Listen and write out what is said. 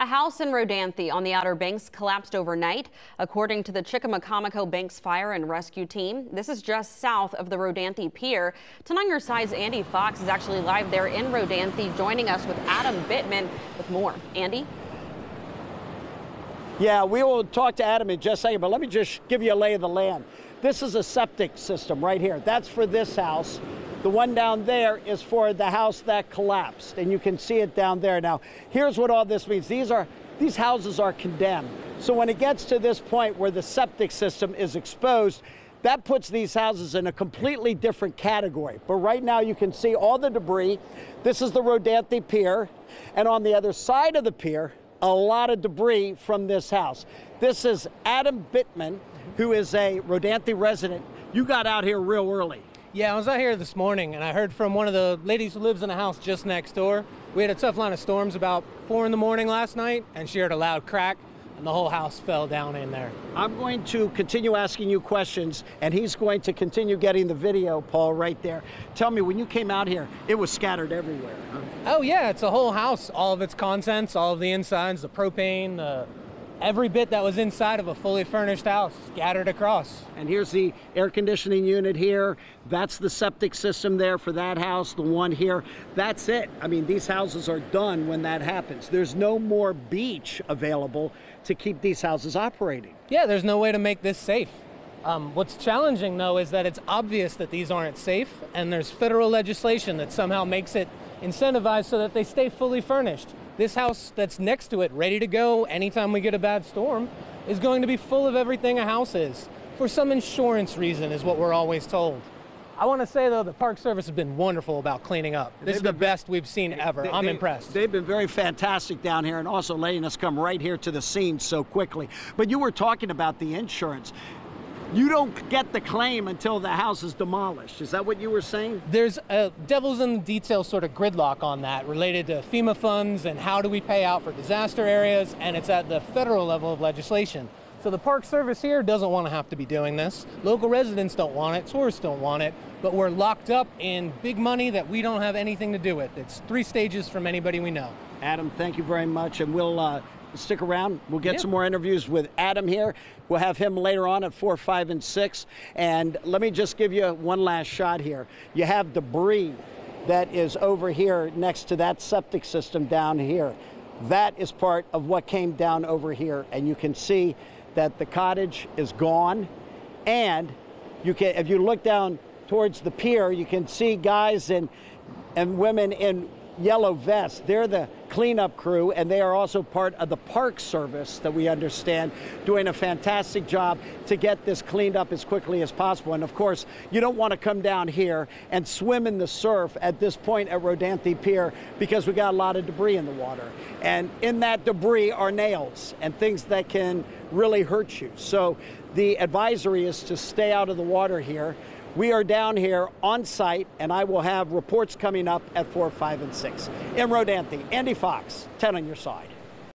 A house in Rodanthe on the Outer Banks collapsed overnight. According to the Chicamacomico Banks Fire and Rescue Team, this is just south of the Rodanthe Pier. Tonight, your side's Andy Fox is actually live there in Rodanthe, joining us with Adam Bittman with more. Andy? Yeah, we will talk to Adam in just a second, but let me just give you a lay of the land. This is a septic system right here. That's for this house. The one down there is for the house that collapsed, and you can see it down there. Now, here's what all this means. These are these houses are condemned. So when it gets to this point where the septic system is exposed, that puts these houses in a completely different category. But right now you can see all the debris. This is the Rodanthe Pier, and on the other side of the pier, a lot of debris from this house. This is Adam Bittman, who is a Rodanthe resident. You got out here real early. Yeah, I was out here this morning and I heard from one of the ladies who lives in the house just next door. We had a tough line of storms about four in the morning last night and she heard a loud crack and the whole house fell down in there. I'm going to continue asking you questions and he's going to continue getting the video, Paul, right there. Tell me, when you came out here, it was scattered everywhere. Huh? Oh yeah, it's a whole house, all of its contents, all of the insides, the propane, the every bit that was inside of a fully furnished house scattered across. And here's the air conditioning unit here. That's the septic system there for that house, the one here. That's it. I mean, these houses are done when that happens. There's no more beach available to keep these houses operating. Yeah, there's no way to make this safe. Um, what's challenging though is that it's obvious that these aren't safe and there's federal legislation that somehow makes it incentivized so that they stay fully furnished. This house that's next to it, ready to go anytime we get a bad storm, is going to be full of everything a house is. For some insurance reason, is what we're always told. I want to say though, the Park Service has been wonderful about cleaning up. This they've is the best we've seen ever. They, I'm they, impressed. They've been very fantastic down here and also letting us come right here to the scene so quickly. But you were talking about the insurance you don't get the claim until the house is demolished. Is that what you were saying? There's a devil's in the details sort of gridlock on that related to FEMA funds and how do we pay out for disaster areas, and it's at the federal level of legislation. So the Park Service here doesn't want to have to be doing this. Local residents don't want it, tourists don't want it, but we're locked up in big money that we don't have anything to do with. It's three stages from anybody we know. Adam, thank you very much, and we'll uh, stick around. We'll get yeah. some more interviews with Adam here. We'll have him later on at 4, 5, and 6. And let me just give you one last shot here. You have debris that is over here next to that septic system down here. That is part of what came down over here. And you can see that the cottage is gone. And you can, if you look down towards the pier, you can see guys and, and women in yellow vests. They're the cleanup crew, and they are also part of the Park Service that we understand, doing a fantastic job to get this cleaned up as quickly as possible. And of course, you don't want to come down here and swim in the surf at this point at Rodanthe Pier because we got a lot of debris in the water. And in that debris are nails and things that can really hurt you. So the advisory is to stay out of the water here. We are down here on site, and I will have reports coming up at 4, 5, and 6. In Rodanthe, Andy Fox, 10 on your side.